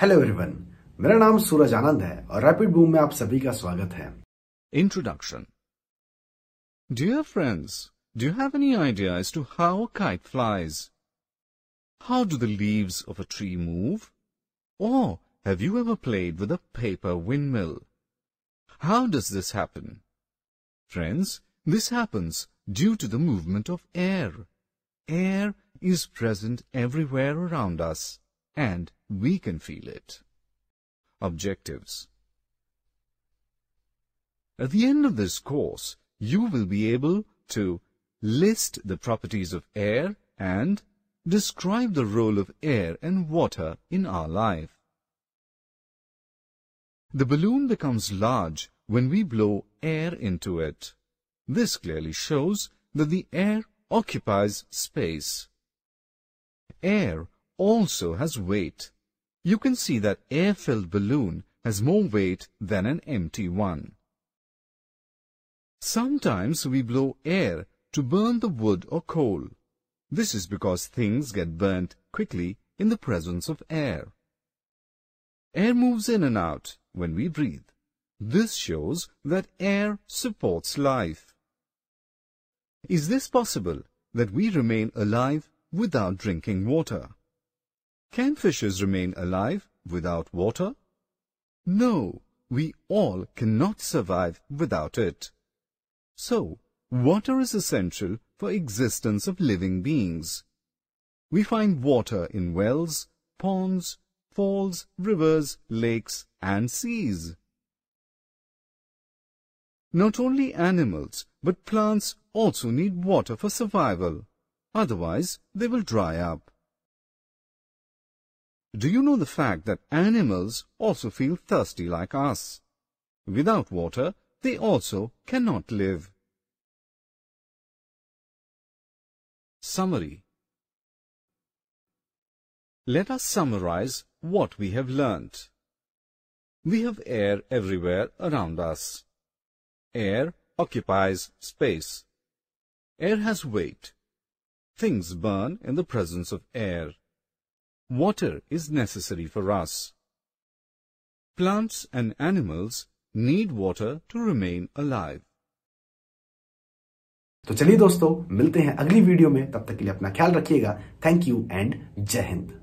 Hello everyone मेरा नाम सूरज आनंद है और रैपिड बूम में आप सभी का स्वागत है Introduction Dear friends, do you have any idea as to how a kite flies? How do the leaves of a tree move? Or have you ever played with a paper windmill? How does this happen? Friends, this happens due to the movement of air. Air is present everywhere around us and we can feel it. Objectives At the end of this course, you will be able to list the properties of air and describe the role of air and water in our life. The balloon becomes large when we blow air into it. This clearly shows that the air occupies space. Air also has weight. You can see that air-filled balloon has more weight than an empty one. Sometimes we blow air to burn the wood or coal. This is because things get burnt quickly in the presence of air. Air moves in and out when we breathe. This shows that air supports life. Is this possible that we remain alive without drinking water? Can fishes remain alive without water? No, we all cannot survive without it. So, water is essential for existence of living beings. We find water in wells, ponds, falls, rivers, lakes and seas. Not only animals, but plants also need water for survival. Otherwise, they will dry up. Do you know the fact that animals also feel thirsty like us? Without water, they also cannot live. Summary Let us summarize what we have learnt. We have air everywhere around us. Air occupies space. Air has weight. Things burn in the presence of air Water is necessary for us. Plants and animals need water to remain alive. तो चलिए दोस्तों मिलते हैं अगली video में तब तक के लिए अपना ख्याल रखिएगा थैंक यू एंड जय हिंद